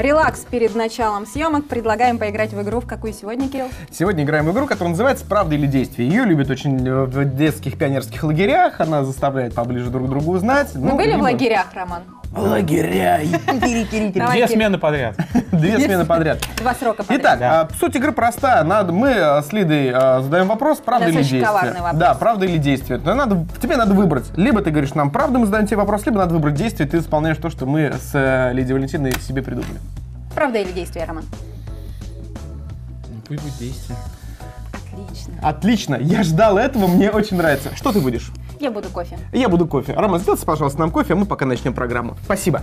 Релакс перед началом съемок. Предлагаем поиграть в игру. В какую сегодня, Кирилл? Сегодня играем в игру, которая называется «Правда или действие». Ее любят очень э, в детских пионерских лагерях. Она заставляет поближе друг к другу узнать. Мы Ну, были в либо- лагерях, Роман? Лагеря. Две смены подряд. Две смены подряд. Два срока подряд. Итак, а, суть игры проста. Надо, мы э, с Лидой э, задаем вопрос, правда или действие. Да, правда или действие. Надо, тебе надо выбрать. Либо ты говоришь нам правду, мы задаем тебе вопрос, либо надо выбрать действие, ты исполняешь то, что мы с э, Лидией Валентиной себе придумали. Правда или действие, Роман? Пусть будет действие. Отлично. Отлично, я ждал этого, мне очень нравится. Что ты будешь? Я буду кофе. Я буду кофе. Роман, сделайте, пожалуйста, нам кофе, а мы пока начнем программу. Спасибо.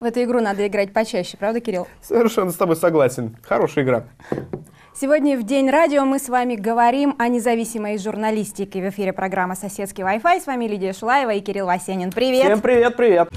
В эту игру надо играть почаще, правда, Кирилл? Совершенно с тобой согласен. Хорошая игра. Сегодня в День радио мы с вами говорим о независимой журналистике. В эфире программа «Соседский Wi-Fi». С вами Лидия Шулаева и Кирилл Васенин. Привет! Всем привет, привет.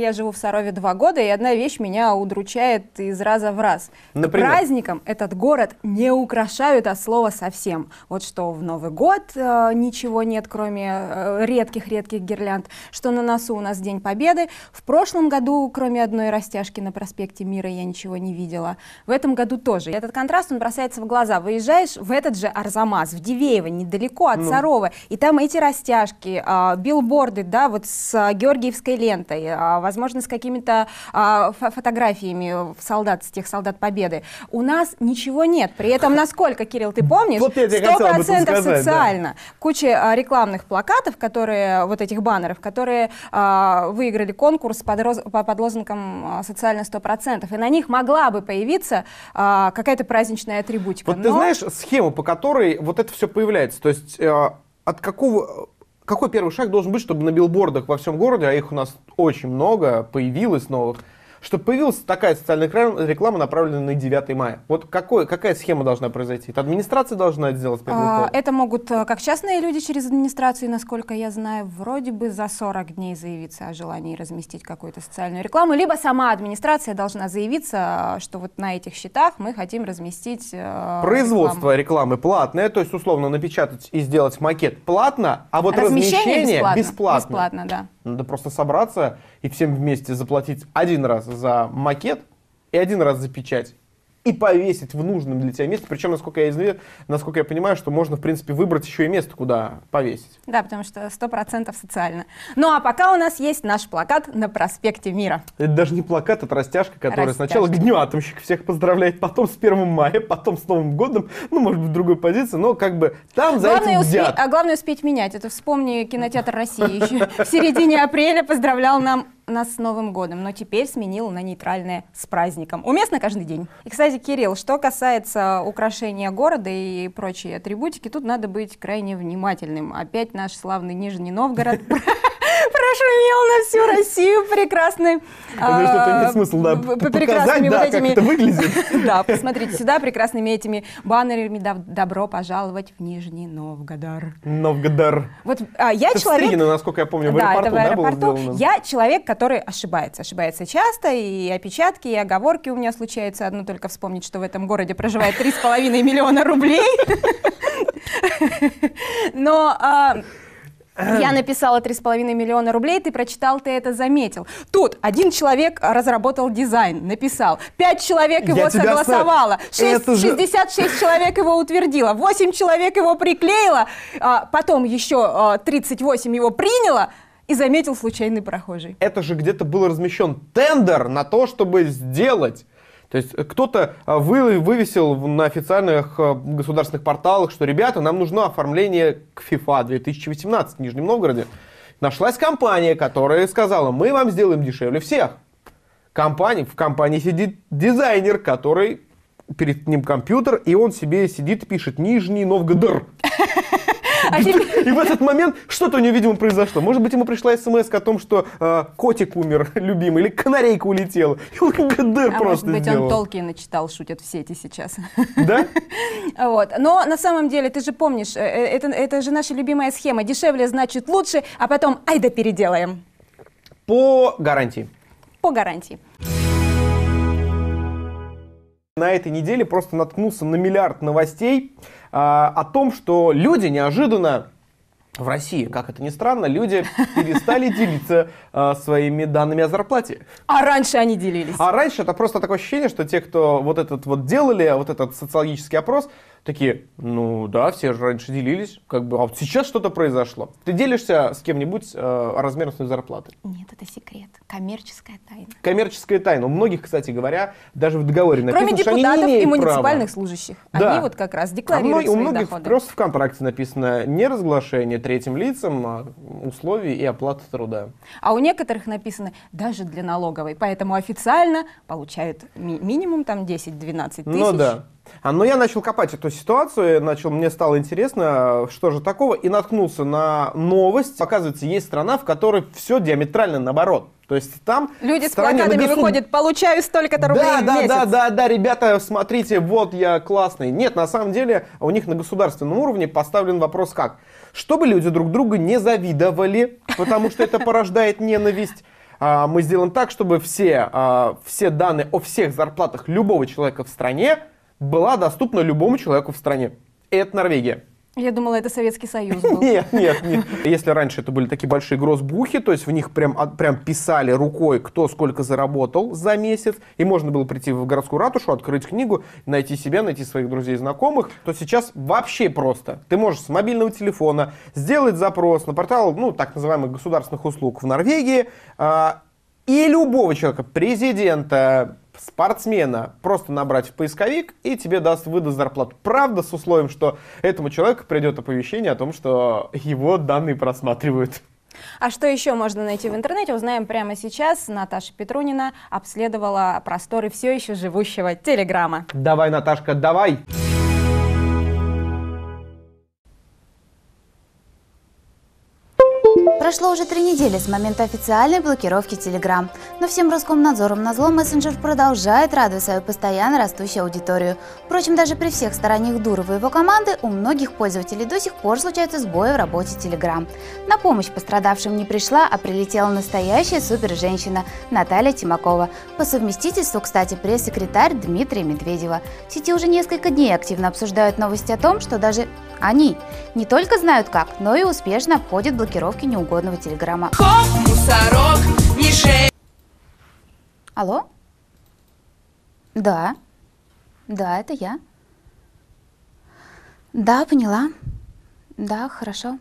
Я живу в Сарове два года, и одна вещь меня удручает из раза в раз. Например? К праздникам этот город не украшают от слова совсем. Вот что в Новый год э, ничего нет, кроме э, редких-редких гирлянд, что на носу у нас День Победы. В прошлом году, кроме одной растяжки на проспекте Мира, я ничего не видела. В этом году тоже. Этот контраст, он бросается в глаза. Выезжаешь в этот же Арзамас, в Дивеево, недалеко от Ну. Сарова, и там эти растяжки, а, билборды, да, вот с а, георгиевской лентой, а, возможно, с какими-то а, фо- фотографиями солдат, с тех солдат Победы. У нас ничего нет. При этом, насколько, Кирилл, ты помнишь, Вот я тебе хотел об этом 100% сказать, да. социально. Куча а, рекламных плакатов, которые, вот этих баннеров, которые а, выиграли конкурс под, роз- по- под лозунгом а, «Социально 100%». И на них могла бы появиться а, какая-то праздничная атрибутика. Вот ты Но- знаешь схему, по которой вот это все появляется? То есть э, от какого... Какой первый шаг должен быть, чтобы на билбордах во всем городе, а их у нас очень много, появилось новых, чтобы появилась такая социальная реклама, направленная на 9 мая? Вот какой, какая схема должна произойти? Это администрация должна это сделать А? Это могут э, как частные люди через администрацию, насколько я знаю, вроде бы за 40 дней заявиться о желании разместить какую-то социальную рекламу, либо сама администрация должна заявиться, э, что вот на этих счетах мы хотим разместить э, Производство рекламы платное, то есть условно напечатать и сделать макет платно, а вот рекламу. размещение, бесплатно. бесплатно. Бесплатно, да. Надо просто собраться и всем вместе заплатить один раз за макет и один раз за печать. И повесить в нужном для тебя месте. Причем, насколько я, изна- насколько я понимаю, что можно, в принципе, выбрать еще и место, куда повесить. Да, потому что 100% социально. Ну а пока у нас есть наш плакат на проспекте Мира. Это даже не плакат, это растяжка, которая Растяжка. сначала к Дню атомщика всех поздравляет, потом с 1 мая, потом с Новым годом, ну, может быть, в другой позиции, но как бы там за Главное, этим успе- а главное успеть менять. Это вспомни кинотеатр России еще в середине апреля поздравлял нам нас с Новым годом, но теперь сменил на нейтральное с праздником. Уместно каждый день. И, кстати, Кирилл, что касается украшения города и прочей атрибутики, тут надо быть крайне внимательным. Опять наш славный Нижний Новгород прошумел на всю Россию прекрасный. Потому что это имеет смысл, да, прекрасными вот как этими это выглядит. да, посмотрите сюда прекрасными этими баннерами «Доб- «Добро пожаловать в Нижний Новгород». Новгодар. Вот а, я человек... Насколько я помню, в аэропорту? Я человек, который ошибается. Ошибается часто, и опечатки, и оговорки у меня случаются. Одно только вспомнить, что в этом городе проживает 3,5 миллиона рублей. Но а, я написала 3,5 миллиона рублей, ты прочитал, ты это заметил. Тут один человек разработал дизайн, написал, пять человек Я его тебя согласовало, знаю. шесть- Это же- 66 человек его утвердило, 8 человек его приклеило, а, потом еще а, 38 его приняло, и заметил случайный прохожий. это же где-то был размещен тендер на то, чтобы сделать. То есть э, кто-то а, вы- вывесил на официальных а, государственных порталах, что, ребята, нам нужно оформление к FIFA 2018 в Нижнем Новгороде. Нашлась компания, которая сказала, мы вам сделаем дешевле всех. Компания, в компании сидит дизайнер, который перед ним компьютер, и он себе сидит и пишет Нижний Новгород. А И в этот момент что-то у него, видимо, произошло. Может быть, ему пришла смс о том, что э, котик умер, любимый, или канарейка улетела. И он ГДР А может просто быть, сделал. он Толкина читал, шутят в сети сейчас. Да? Вот. Но на самом деле, ты же помнишь, э, э, это, это же наша любимая схема. Дешевле значит лучше, а потом ай да переделаем. по гарантии. По гарантии. На этой неделе просто наткнулся на миллиард новостей о том, что люди неожиданно в России, как это ни странно, люди перестали делиться а, своими данными о зарплате. А раньше они делились. А раньше это просто такое ощущение, что те, кто вот этот вот делали, вот этот социологический опрос, такие, ну да, все же раньше делились, как бы, а вот сейчас что-то произошло. Ты делишься с кем-нибудь э, размером своей зарплаты? Нет, это секрет. Коммерческая тайна. Коммерческая тайна. У многих, кстати говоря, даже в договоре написано, Кроме что они не и муниципальных права. служащих. Да. Они вот как раз А декларируют мно- у свои многих доходы. просто в контракте написано не разглашение третьим лицам а условий и оплаты труда. А у некоторых написано даже для налоговой. Поэтому официально получают ми- минимум там 10-12 тысяч. Ну да. А, но я начал копать эту ситуацию, начал, мне стало интересно, что же такого, и наткнулся на новость. Оказывается, есть страна, в которой все диаметрально наоборот. То есть там Люди с плакатами госу- выходят, получаю столько-то рублей Да, в да, месяц. да, да, да, ребята, смотрите, вот я классный. Нет, на самом деле у них на государственном уровне поставлен вопрос как? Чтобы люди друг друга не завидовали, потому что это порождает ненависть. а, Мы сделаем так, чтобы все, а, все данные о всех зарплатах любого человека в стране была доступна любому человеку в стране. И это Норвегия. Я думала, это Советский Союз был. Нет, нет, нет. Если раньше это были такие большие гроссбухи, то есть в них прям, от- прям писали рукой, кто сколько заработал за месяц, и можно было прийти в городскую ратушу, открыть книгу, найти себя, найти своих друзей и знакомых, то сейчас вообще просто. Ты можешь с мобильного телефона сделать запрос на портал, ну, так называемых государственных услуг в Норвегии, а, и любого человека, президента, спортсмена, просто набрать в поисковик, и тебе даст выдаст зарплату. Правда, с условием, что этому человеку придет оповещение о том, что его данные просматривают. А что еще можно найти в интернете, узнаем прямо сейчас. Наташа Петрунина обследовала просторы все еще живущего Телеграма. Давай, Наташка, давай! Прошло уже три недели с момента официальной блокировки Telegram, но всем Роскомнадзором назло мессенджер продолжает радовать свою постоянно растущую аудиторию. Впрочем, даже при всех стараниях Дурова и его команды у многих пользователей до сих пор случаются сбои в работе Telegram. На помощь пострадавшим не пришла, а прилетела настоящая супер-женщина Наталья Тимакова. По совместительству, кстати, пресс-секретарь Дмитрия Медведева. В сети уже несколько дней активно обсуждают новости о том, что даже они не только знают как, но и успешно обходят блокировки неугодного телеграмма. мусорок, мишень. Алло? Да. Да, это я. Да, поняла. Да, хорошо.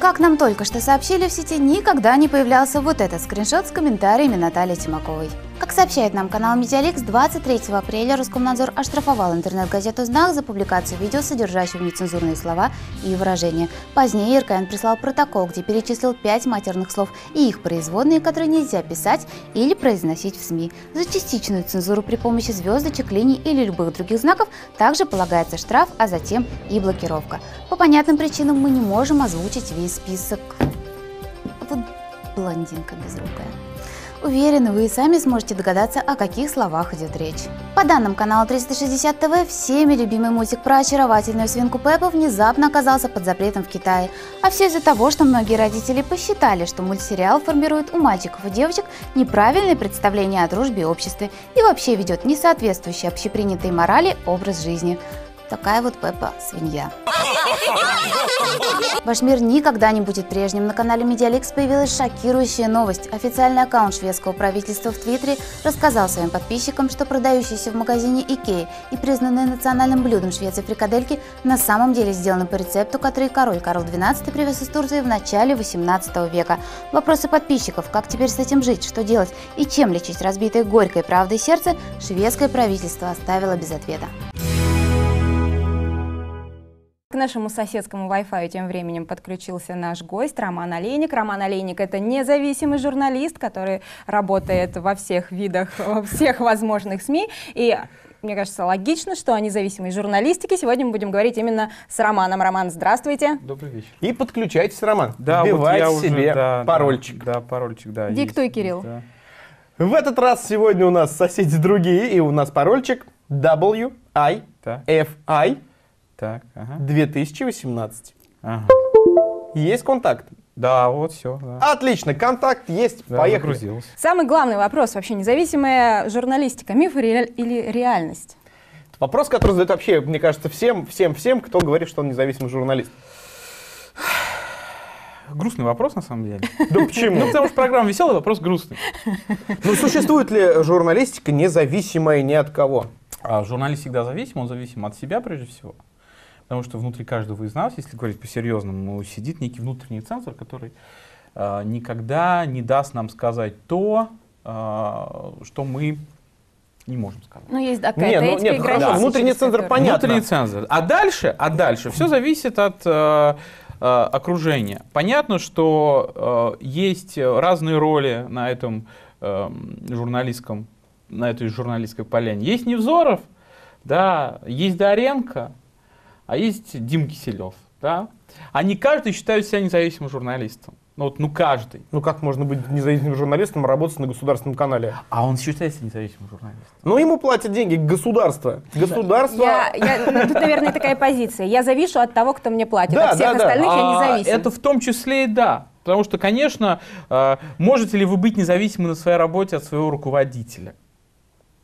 Как нам только что сообщили в сети, никогда не появлялся вот этот скриншот с комментариями Натальи Тимаковой. Как сообщает нам канал Медиаликс, 23 апреля Роскомнадзор оштрафовал интернет-газету «Знак» за публикацию видео, содержащего нецензурные слова и выражения. Позднее РКН прислал протокол, где перечислил 5 матерных слов и их производные, которые нельзя писать или произносить в СМИ. За частичную цензуру при помощи звездочек, линий или любых других знаков также полагается штраф, а затем и блокировка. По понятным причинам мы не можем озвучить весь список. Вот блондинка безрукая. Уверена, вы и сами сможете догадаться, о каких словах идет речь. По данным канала 360 ТВ, всеми любимый мультик про очаровательную свинку Пеппу внезапно оказался под запретом в Китае. А все из-за того, что многие родители посчитали, что мультсериал формирует у мальчиков и девочек неправильные представления о дружбе и обществе и вообще ведет несоответствующий общепринятой морали образ жизни. Такая вот Пеппа свинья. Ваш мир никогда не будет прежним. На канале Медиаликс появилась шокирующая новость. Официальный аккаунт шведского правительства в Твиттере рассказал своим подписчикам, что продающиеся в магазине Икеи и признанные национальным блюдом Швеции фрикадельки на самом деле сделаны по рецепту, который король Карл XII привез из Турции в начале 18 века. Вопросы подписчиков, как теперь с этим жить, что делать и чем лечить разбитое горькой правдой сердце, шведское правительство оставило без ответа. К нашему соседскому Wi-Fi тем временем подключился наш гость Роман Олейник. Роман Олейник – это независимый журналист, который работает во всех видах, во всех возможных СМИ. И мне кажется, логично, что о независимой журналистике сегодня мы будем говорить именно с Романом. Роман, здравствуйте. Добрый вечер. И подключайтесь, Роман. Да, вот Вбивайте уже, себе да, парольчик. Да, да, парольчик, да. Диктуй, есть, Кирилл. да. В этот раз сегодня у нас соседи другие, и у нас парольчик WIFI Так, так, ага. 2018. ага. Есть контакт? Да, вот все. Да. Отлично, контакт есть, Да, поехали. загрузилось. Самый главный вопрос вообще, независимая журналистика, миф или реальность? Вопрос, который задают вообще, мне кажется, всем, всем, всем, кто говорит, что он независимый журналист. Грустный вопрос, на самом деле. Да Ну, почему? потому что программа веселая, вопрос грустный. Ну, существует ли журналистика независимая ни от кого? А журналист всегда зависим, он зависим от себя прежде всего. Потому что внутри каждого из нас, если говорить по-серьезному, сидит некий внутренний цензор, который а, никогда не даст нам сказать то, а, что мы не можем сказать. Ну, есть да, Не, какая-то ну, нет, хорошо, внутренний цензор которые- понятно. Внутренний цензор. А дальше, а дальше все зависит от э, э, окружения. Понятно, что э, есть разные роли на этом э, журналистском, на этой журналистской поляне. Есть Невзоров, да, есть Доренко, а есть Дим Киселев, да. Они каждый считают себя независимым журналистом. Ну вот, ну каждый. Ну, как можно быть независимым журналистом и работать на государственном канале? А он считает себя независимым журналистом. Ну, ему платят деньги государство. Государство... Я, я- ну, тут, наверное, такая позиция. Я завишу от того, кто мне платит. Да, от всех да, да. остальных я А, независим. Это в том числе и да. Потому что, конечно, э, можете ли вы быть независимы на своей работе от своего руководителя?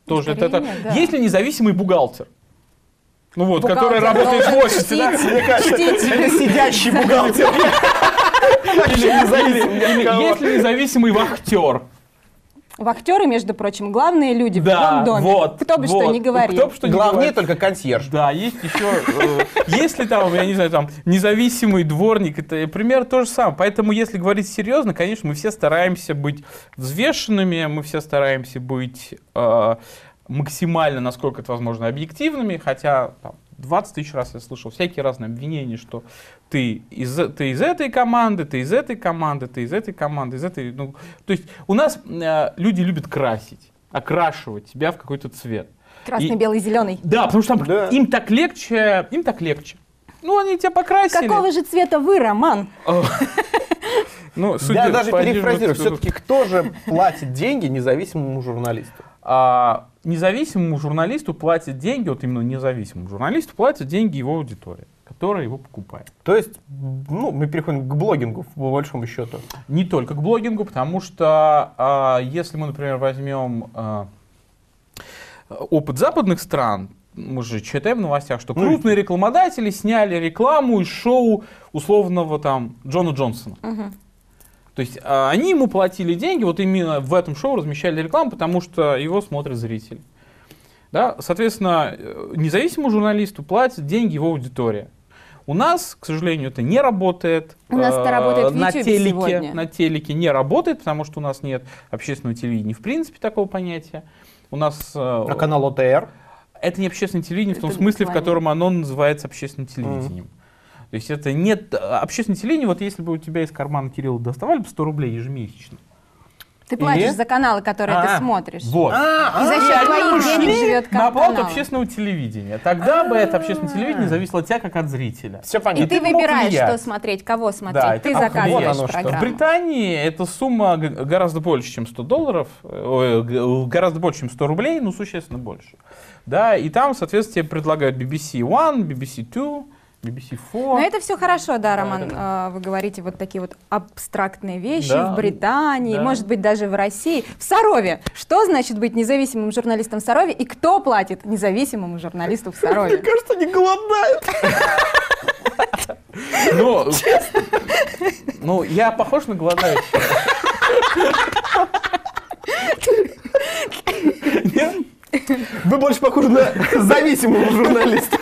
Тоже это, Скорее это- нет, да. Есть ли независимый бухгалтер? Ну вот, Бухгалтер который работает в офисе, да? Мне кажется, сидящий бухгалтер. Или, независимый вахтер? Вахтеры, между прочим, главные люди в Да, любом доме. вот. Кто бы что вот. ни говорил. Кто бы что ни Главнее говорил. только консьерж. Да, есть еще, э, если там, я не знаю, там, независимый дворник, это пример то же самое. Поэтому, если говорить серьезно, конечно, мы все стараемся быть взвешенными, мы все стараемся быть э, максимально, насколько это возможно, объективными, хотя там, 20 тысяч раз я слышал всякие разные обвинения, что ты из, ты из этой команды, ты из этой команды, ты из этой команды, из этой... Ну, то есть у нас э, люди любят красить, окрашивать себя в какой-то цвет. Красный, И- белый, зеленый. Да, потому что там Да. им так легче, им так легче. Ну, они тебя покрасили. Какого же цвета вы, Роман? Ну, Я даже перефразирую. Все-таки кто же платит деньги независимому журналисту? а, независимому журналисту платят деньги, вот именно независимому журналисту платят деньги его аудитория, которая его покупает. То есть, ну, мы переходим к блогингу, по большому счету. Не только к блогингу, потому что а, если мы, например, возьмем а, опыт западных стран, мы же читаем в новостях, что Ну, крупные рекламодатели сняли рекламу из шоу условного там Джона Джонсона. То есть а, они ему платили деньги, вот именно в этом шоу размещали рекламу, потому что его смотрят зрители. Да? Соответственно, э, независимому журналисту платят деньги его аудитория. У нас, к сожалению, это не работает. У нас это Э, работает в на телеке, сегодня. на телеке не работает, потому что у нас нет общественного телевидения, в принципе, такого понятия. У нас э, А канал ОТР? это не общественное телевидение в том Это смысле, в котором оно называется общественным телевидением. То есть это нет а, общественное телевидение, вот если бы у тебя из кармана Кирилла доставали бы 100 рублей ежемесячно. Ты платишь И? за каналы, которые А, ты смотришь. Вот. И за счет они твоих денег живет на оплату канал. общественного телевидения. Тогда бы это общественное телевидение зависело от тебя как от зрителя. Все И понятно. ты ты мог выбираешь, влиять. что смотреть, кого Да, смотреть. и ты ты заказываешь. Вот оно что. В программу. Британии эта сумма гораздо больше, чем 100 долларов, гораздо больше, чем 100 рублей, но существенно больше. Да, и там, соответственно, тебе предлагают BBC One, BBC Two, BBC Four. Но это все хорошо, да, Роман. э, Вы говорите вот такие вот абстрактные вещи Да. в Британии, Да. может быть, даже в России. В Сарове. Что значит быть независимым журналистом в Сарове и кто платит независимому журналисту в Сарове? кажется, они голодают. Ну, ну, я похож на голодающего. Нет? Вы больше похожи на зависимого журналиста.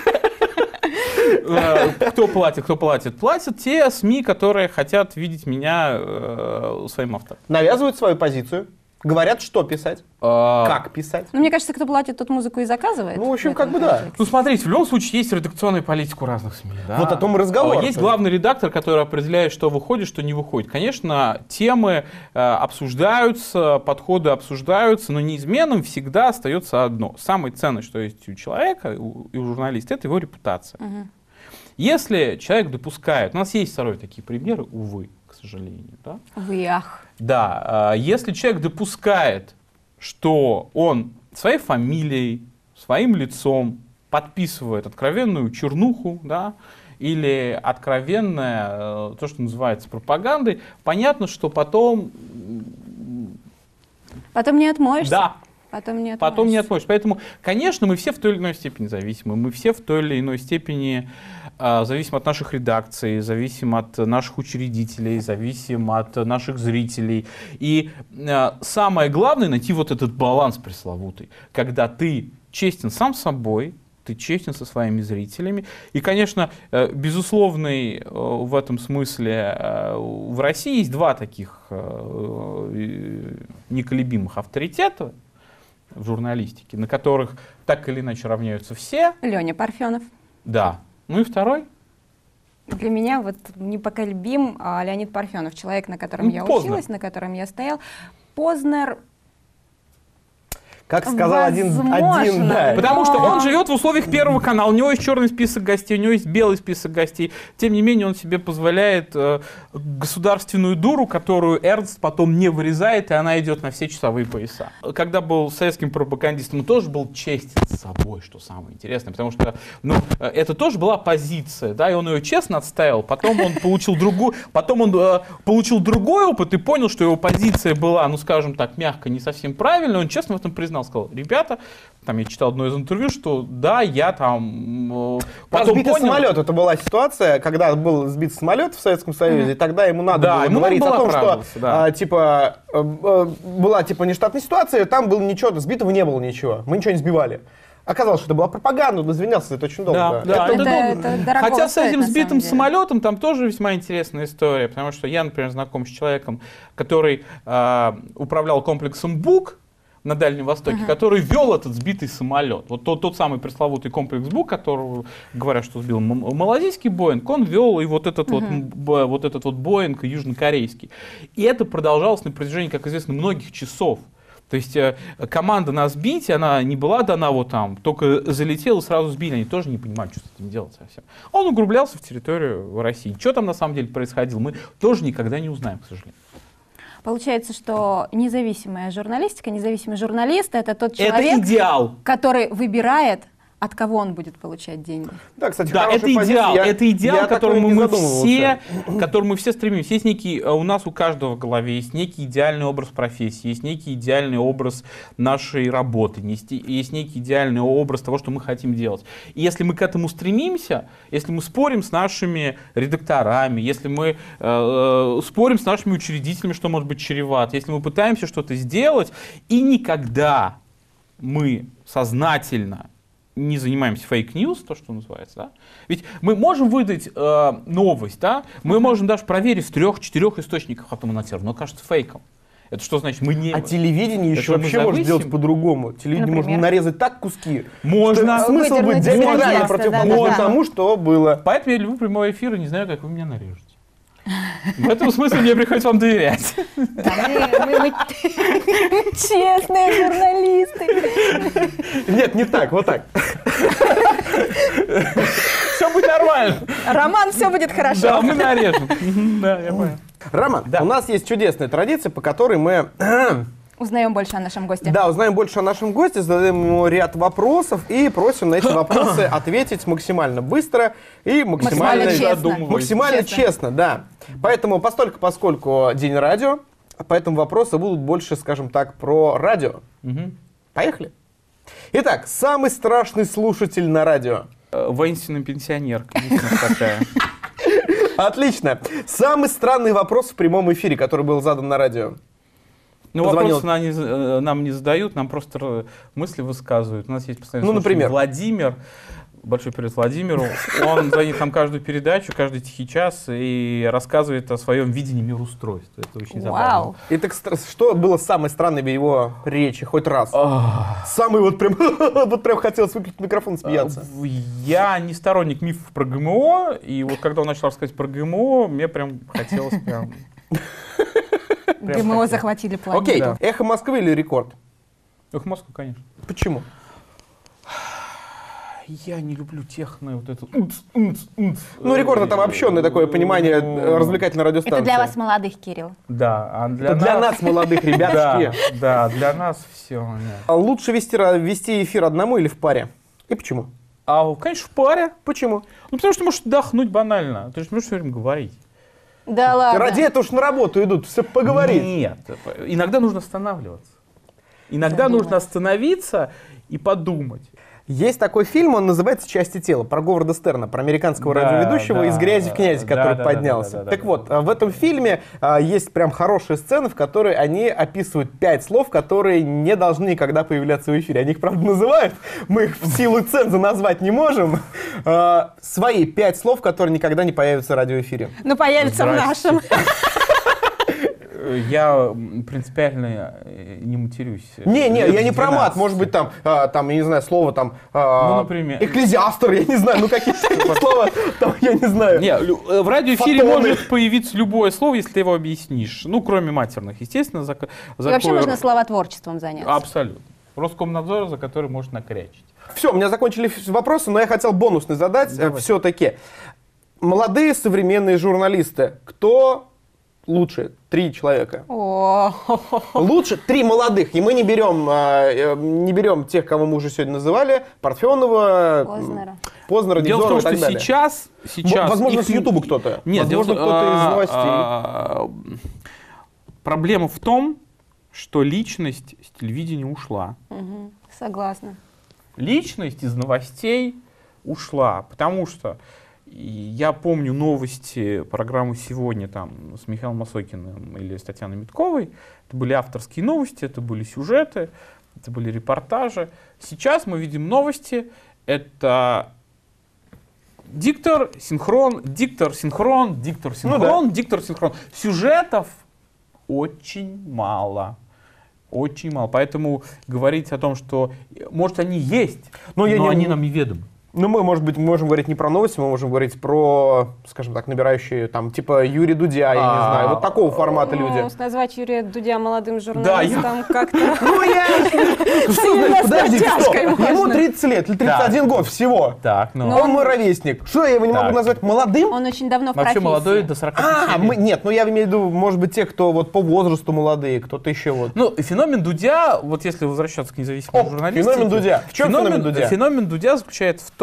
Э, Кто платит, кто платит? Платят те СМИ, которые хотят видеть меня э, своим автором. Навязывают свою позицию. Говорят, что писать, Как? как писать. Ну, мне кажется, кто платит, тот музыку и заказывает. Ну, в общем, в как бы да. Ну, смотрите, в любом случае есть редакционная политика у разных СМИ. да. Вот о том и разговор. А, Есть главный редактор, который определяет, что выходит, что не выходит. Конечно, темы э, обсуждаются, подходы обсуждаются, но неизменным всегда остается одно. Самое ценное, что есть у человека у- и у журналиста, это его репутация. Если человек допускает, у нас есть второй такие примеры, увы, к сожалению, да, Вы ах. да, а, если человек допускает, что он своей фамилией, своим лицом подписывает откровенную чернуху, да, или откровенное, э, то, что называется пропагандой, понятно, что потом, Потом не отмоешься. да, Потом не потом не отмоешь. Поэтому, конечно, мы все в той или иной степени зависимы. Мы все в той или иной степени а, зависим от наших редакций, зависим от наших учредителей, зависим от наших зрителей. И а, самое главное найти вот этот баланс пресловутый, когда ты честен сам собой, ты честен со своими зрителями. И, конечно, э, безусловный э, в этом смысле э, в России есть два таких э, э, неколебимых авторитета в журналистике, на которых так или иначе равняются все. Леня Парфенов. Да. Ну и второй. Для меня вот непоколебим а, Леонид Парфенов, человек, на котором Ну, я Познер. училась, на котором я стоял. Познер, Как сказал один, Возможно. один, да. Потому что он живет в условиях Первого канала. У него есть черный список гостей, у него есть белый список гостей. Тем не менее, он себе позволяет э, государственную дуру, которую Эрнст потом не вырезает, и она идет на все часовые пояса. Когда был советским пропагандистом, он тоже был честен с собой, что самое интересное. Потому что ну, э, это тоже была позиция, да, и он ее честно отставил. Потом он получил другую, потом он э, получил другой опыт и понял, что его позиция была, ну, скажем так, мягко, не совсем правильной. Он честно в этом признал, сказал, ребята, там я читал одно из интервью, что да, я там... э, потом сбитый понял- самолет. Это была ситуация, когда был сбит самолет в Советском Союзе, и тогда ему надо Да, было ему говорить надо о было том, что да. а, типа э, э, была типа нештатная ситуация, там было ничего, сбитого не было ничего, мы ничего не сбивали. Оказалось, что это была пропаганда, он извинялся за это очень долго. Да, да, Это- это это долго. дорого Хотя с стоит, этим на сбитым самолетом там тоже весьма интересная история, потому что я, например, знаком с человеком, который а, управлял комплексом БУК на Дальнем Востоке, который вел этот сбитый самолет. Вот тот, тот самый пресловутый комплекс БУК, которого говорят, что сбил малазийский Боинг, он вел и вот этот вот, м, б- вот этот вот Боинг южнокорейский. И это продолжалось на протяжении, как известно, многих часов. То есть э, команда на сбитие, она не была дана вот там, только залетела и сразу сбили. Они тоже не понимают, что с этим делать совсем. Он углублялся в территорию России. Что там на самом деле происходило, мы тоже никогда не узнаем, к сожалению. Получается, что независимая журналистика, независимый журналист — это тот Это человек, идеал. который выбирает, от кого он будет получать деньги. Да, кстати, Да, это идеал. Я- это идеал, я к которому мы все, к которому мы все стремимся. Есть некий, э, у нас у каждого в голове есть некий идеальный образ профессии, есть некий идеальный образ нашей работы, есть, есть некий идеальный образ того, что мы хотим делать. И если мы к этому стремимся, если мы спорим с нашими редакторами, если мы э, э, спорим с нашими учредителями, что может быть чревато, если мы пытаемся что-то сделать, и никогда мы сознательно не занимаемся fake news, то, что называется, да? Ведь мы можем выдать э, новость, да? Мы можем даже проверить в трех-четырех источниках, а потом она все равно кажется фейком. Это что значит? Мы не... А телевидение Это еще вообще может зависим? делать по-другому. Телевидение можно Например? нарезать так куски, Можно. что смысл Выдернуть будет из диаметрально контекста, противоположен да-да-да. тому, что было. Поэтому я люблю прямой эфир и не знаю, как вы меня нарежете. В этом смысле мне приходится вам доверять. Честные журналисты. Нет, не так, вот так. Все будет нормально. Роман, все будет хорошо. Да, мы нарежем. Да, я понял. Роман, у нас есть чудесная традиция, по которой мы Узнаем больше о нашем госте. да, узнаем больше о нашем госте, задаем ему ряд вопросов и просим на эти вопросы ответить максимально быстро и максимально, Максимально честно. максимально Честно. честно, да. Поэтому, постольку, поскольку день радио, поэтому вопросы будут больше, скажем так, про радио. Мгм. Поехали. Итак, самый страшный слушатель на радио. Э, Воинственная пенсионерка. личность такая. Отлично. Самый странный вопрос в прямом эфире, который был задан на радио. Ну, Позвонил. вопросы нам не, э, нам не задают, нам просто мысли высказывают. У нас есть постоянно Ну, например? Владимир, большой привет Владимиру. Он звонит нам каждую передачу, каждый тихий час и рассказывает о своем видении мироустройства. Это очень забавно. Вау. Итак, стра- что было самое странное в его речи, хоть раз? Самый вот прям, вот прям хотелось выключить микрофон и смеяться. В- Я не сторонник мифов про ГМО, и вот когда он начал рассказывать про ГМО, мне прям хотелось прям... прям ГМО хотелось. захватили планету. Окей, да. эхо Москвы или рекорд? Эх, Москва, конечно. Почему? Я не люблю техно, вот это... Ну, рекорд это обобщенное такое понимание э, развлекательной радиостанции. Это для вас, молодых, Кирилл. Да, а для, Это для нас, молодых Да, ребятки. да, для нас все. А Лучше вести, вести эфир одному или в паре? И почему? А, конечно, в паре. Почему? Ну, потому что можешь отдохнуть банально. Ты же можешь все время говорить. Да ладно. Ради этого уж на работу идут, все поговорить. Нет. Иногда нужно останавливаться. Иногда Задуматься. нужно остановиться и подумать. Есть такой фильм, он называется «Части тела», про Говарда Стерна, про американского Да, радиоведущего да, из «Грязи в князи», да, который да, поднялся. да, да, да, так да, вот, да. в этом фильме а, есть прям хорошие сцены, в которые они описывают пять слов, которые не должны никогда появляться в эфире. Они их, правда, называют, мы их в силу ценза назвать не можем. А, Свои пять слов, которые никогда не появятся в радиоэфире. Ну, появится в нашем. Э, Я принципиально э, не матерюсь. Не, не, Лет я не про мат, 12. может быть, там, а, там, я не знаю, слово там... а, Ну, например. Экклезиастр, я не знаю, ну какие-то слова, там, я не знаю. Не, э, в радиоэфире может появиться любое слово, если ты его объяснишь. Ну, кроме матерных, естественно. зак- И вообще можно словотворчеством заняться. Абсолютно. Роскомнадзор, за который можно накрячить. Все, у меня закончились вопросы, но я хотел бонусный задать все-таки. Молодые современные журналисты, кто лучше? Три человека. О, Лучше три молодых. И мы не берем, а, э, не берем тех, кого мы уже сегодня называли. Парфенова, Познера. Познера, Дело в Невзорова том, что сейчас, сейчас... Возможно, их с Ютуба кто-то. Нет, в Возможно, кто-то из а, новостей. а, Проблема в том, что личность с телевидения ушла. Согласна. личность из новостей ушла, потому что и я помню новости программы «Сегодня» там с Михаилом Масокиным или с Татьяной Митковой. Это были авторские новости, это были сюжеты, это были репортажи. Сейчас мы видим новости, это диктор, синхрон, диктор, синхрон, диктор, синхрон, диктор, синхрон. Сюжетов очень мало. Очень мало. Поэтому говорить о том, что, может, они есть, Ну, но, я не- они нам неведомы. Ну, мы, может быть, можем говорить не про новости, мы можем говорить про, скажем так, набирающие, там, типа Юрий Дудя, я не А, знаю, вот такого формата Ну, люди. назвать Юрия Дудя молодым журналистом как-то... Ну, я... Что подожди, что? натяжкой Ему можно. 30 лет или 31 год всего. Так, ну. Но Он мой ровесник. Что, я его не могу назвать молодым? Он очень давно в Вообще профессии. молодой до 45 А, нет, ну я имею в виду, может быть, те, кто вот по возрасту молодые, кто-то еще вот. Ну, феномен Дудя, вот если возвращаться к независимой О, журналистике... феномен Дудя. В чем феномен Дудя? Феномен Дудя заключается в том,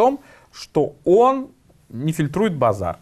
что он не фильтрует базар.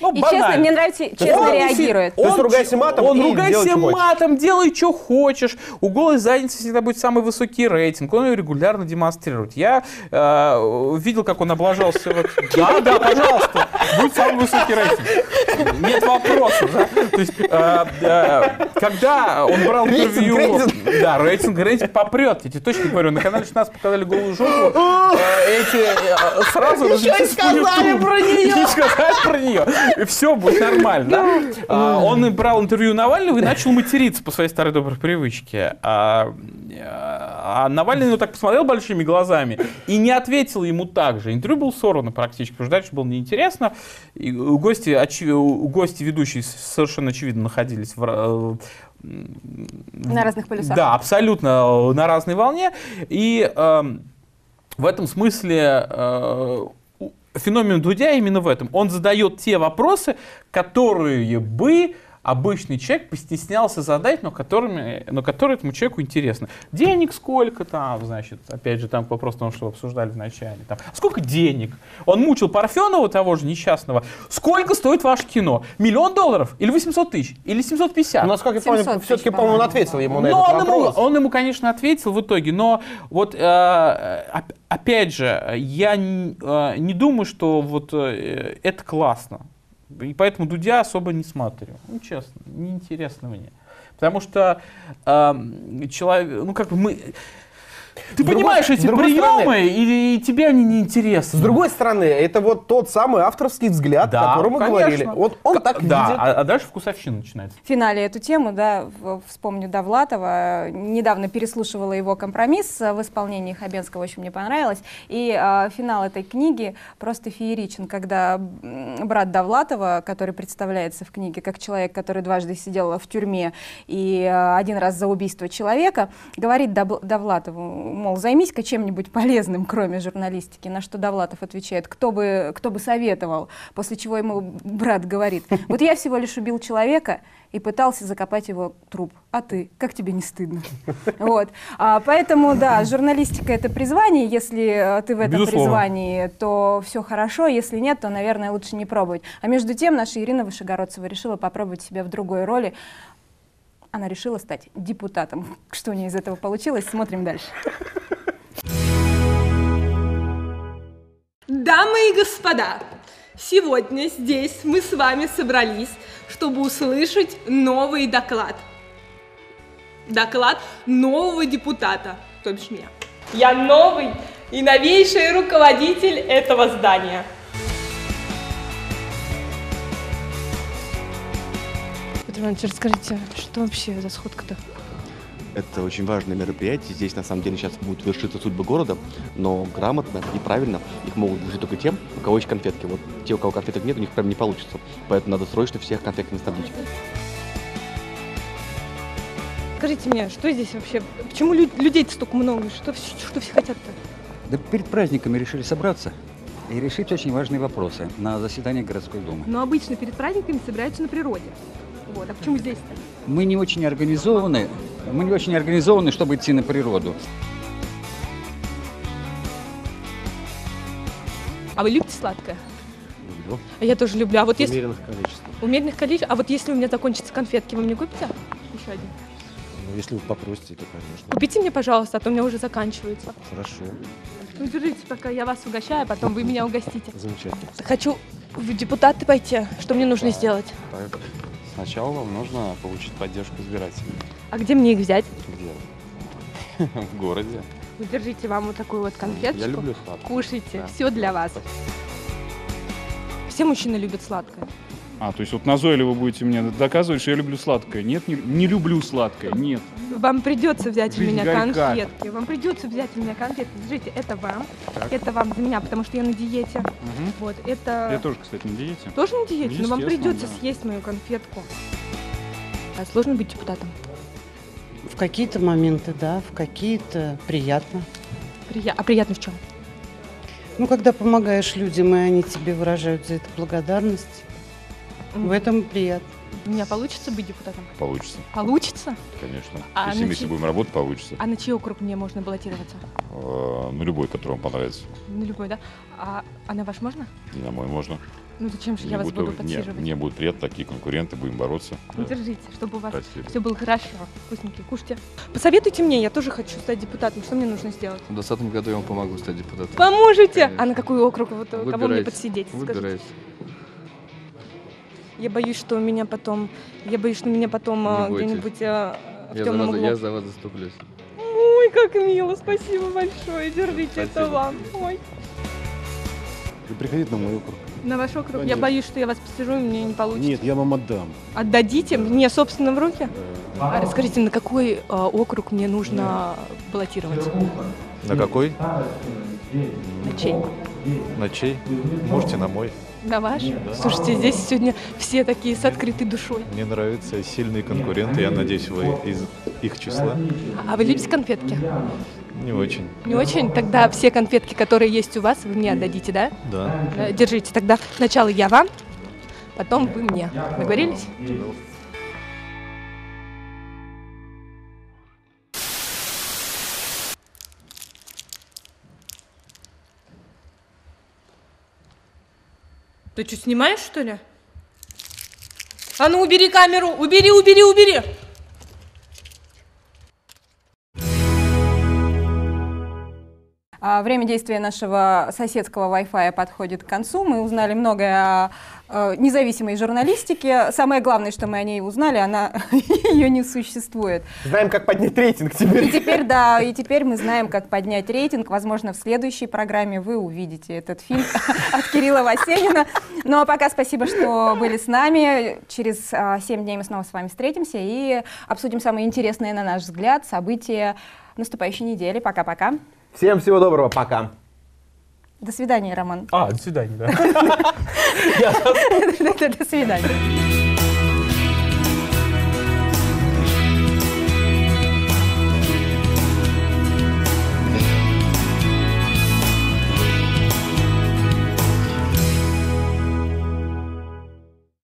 Ну, И честно, банально. мне нравится, честно Он реагирует. То есть он ругайся матом Он ругайся что хочешь. матом, делай, что хочешь. У голой задницы всегда будет самый высокий рейтинг. Он ее регулярно демонстрирует. Я э, видел, как он облажался. Вот. Да, да, пожалуйста. Будет самый высокий рейтинг. Нет вопросов. Да? То есть, э, э, когда он брал Рейтинг, интервью... рейтинг. Да, рейтинг, рейтинг попрет. Я тебе точно говорю. На канале 16 показали голую жопу. э, Эти э, сразу Еще и сказали про нее. И сказали про нее. И все будет нормально. А, Он брал интервью Навального и начал материться по своей старой доброй привычке. А, а Навальный ну, так посмотрел большими глазами и не ответил ему так же. Интервью было сорвано практически, потому что дальше было неинтересно. И у гости, у гости ведущие совершенно очевидно находились в, ра- На разных полюсах. да, абсолютно э, на разной волне. И эм, в этом смысле э, феномен Дудя именно в этом. Он задает те вопросы, которые бы обычный человек постеснялся задать, но, которыми, но которые этому человеку интересны. Денег сколько там, значит, опять же, там вопрос тому, что обсуждали в начале. Там, сколько денег? Он мучил Парфенова, того же несчастного. Сколько стоит ваше кино? Миллион долларов? Или 800 тысяч? Или 750? Ну, насколько я помню, 700 тысяч, все-таки, по-моему, он ответил ему на Но этот он ему, вопрос. он ему, конечно, ответил в итоге, но вот э, оп- опять же, я э, не думаю, что вот э, это классно. И поэтому Дудя особо не смотрю. Ну, честно, неинтересно мне. Потому что эм, человек, ну как бы мы... Ты другой- понимаешь с эти приемы, стороны- и, и тебе они неинтересны. С другой стороны, это вот тот самый авторский взгляд, о котором мы конечно. говорили. Вот он К- так Да, видит. а, а дальше вкусовщина начинается. В финале эту тему, да, вспомню Довлатова. Недавно переслушивала его компромисс в исполнении Хабенского, очень мне понравилось. И э, финал этой книги просто фееричен, когда брат Довлатова, который представляется в книге как человек, который дважды сидел в тюрьме и э, один раз за убийство человека, говорит Довлатову, мол, займись-ка чем-нибудь полезным, кроме журналистики. На что Довлатов отвечает, кто бы, кто бы советовал, после чего ему брат говорит, вот я всего лишь убил человека и пытался закопать его труп, а ты, как тебе не стыдно? Вот. А, поэтому, да, журналистика это призвание, если э, ты в этом Безусловно. призвании, то все хорошо, если нет, то, наверное, лучше не пробовать. А между тем наша Ирина Вышегородцева решила попробовать себя в другой роли. Она решила стать депутатом. Что у нее из этого получилось, смотрим дальше. Дамы и господа, сегодня здесь мы с вами собрались, чтобы услышать новый доклад. Доклад нового депутата, то бишь меня. Я новый и новейший руководитель этого здания. Петр Иванович, расскажите, что вообще за сходка-то? Это очень важное мероприятие. Здесь на самом деле сейчас будут вершиться судьбы города, но грамотно и правильно их могут решить только тем, у кого есть конфетки. Вот те, у кого конфеток нет, у них прям не получится. Поэтому надо срочно всех конфетками снабдить. Скажите мне, что здесь вообще? Почему лю- людей столько много? Что, что все хотят-то? Да перед праздниками решили собраться и решить очень важные вопросы на заседании городской думы. Но обычно перед праздниками собираются на природе. Вот, а почему здесь-то? Мы не очень организованы, мы не очень организованы, чтобы идти на природу. А вы любите сладкое? Люблю. А я тоже люблю. А вот если умеренных количествах. умеренных количеств, а вот если у меня закончатся конфетки, вы мне купите? Еще один. Ну, если вы попросите, то, конечно. Купите мне, пожалуйста, а то у меня уже заканчивается. Хорошо. Ну, держите, пока я вас угощаю, а потом вы меня угостите. Замечательно. Хочу в депутаты пойти. Что мне нужно сделать? Так, сначала вам нужно получить поддержку избирателей. А где мне их взять? Где? В городе. Вы держите вам вот такую вот конфеточку. Я люблю сладкое. Кушайте, Да. все для вас. Все мужчины любят сладкое. А, то есть вот назойливо будете мне доказывать, что я люблю сладкое. Нет, не, не люблю сладкое, нет. Вам придется взять у меня горька. конфетки. Вам придется взять у меня конфетки. Держите, это вам, это вам за меня, потому что я на диете. Мгм. Вот, это... Я тоже, кстати, на диете. Тоже на диете, но вам придется да. съесть мою конфетку. А сложно быть депутатом? В какие-то моменты, да, в какие-то приятно. Прия- А приятно в чем? Ну, когда помогаешь людям, и они тебе выражают за это благодарность, в этом приятно. У меня получится быть депутатом? Получится, Получится? конечно. А Если на вместе чьи- будем работать, получится. А на чей округ мне можно баллотироваться? Э, Ну, любой, который вам понравится. На любой, да? А, а на ваш можно? И на мой можно. Ну зачем же Мне я вас буду не, подсиживать? мне будут приятны такие конкуренты, будем бороться. Ну, Да. Держите, чтобы у вас Спасибо. все было хорошо. Вкусненькие, кушайте. Посоветуйте мне, я тоже хочу стать депутатом. Что мне нужно сделать? В 2020 году я вам помогу стать депутатом. Поможете? Конечно. А на какой округ? Вот, кого мне Выбирайте. подсидеть? Скажите. Я боюсь, что меня потом... Я боюсь, что меня потом а, где-нибудь а, в Я за, темном вас, углу. я за вас заступлюсь. Ой, как мило, спасибо большое. Держите, это Спасибо. вам. Ой. Приходите на мой округ. На ваш округ? Я Конечно. боюсь, что я вас посижу, и мне не получится. Нет, я вам отдам. Отдадите мне, собственно, в руки? А Расскажите, на какой а, округ мне нужно баллотироваться? На какой? На чей? На чей? Можете на мой. На ваш? Слушайте, здесь сегодня все такие с открытой душой. Мне нравятся сильные конкуренты. Я надеюсь, вы из их числа. А вы любите конфетки? Не очень. Не очень? Тогда все конфетки, которые есть у вас, вы мне отдадите, да? Да. Э, Держите. Тогда сначала я вам, потом вы мне. Договорились? Ты что, снимаешь, что ли? А ну, убери камеру! Убери, убери, убери! Время действия нашего соседского Wi-Fi подходит к концу. Мы узнали многое о э, независимой журналистике. Самое главное, что мы о ней узнали, она ее не существует. Знаем, как поднять рейтинг И теперь. теперь, да, и теперь мы знаем, как поднять рейтинг. Возможно, в следующей программе вы увидите этот фильм от Кирилла Васенина. Ну а пока спасибо, что были с нами. Через а, 7 дней мы снова с вами встретимся и обсудим самые интересные, на наш взгляд, события наступающей недели. Пока-пока. Всем всего доброго, пока. До свидания, Роман. А, до свидания, да. До свидания.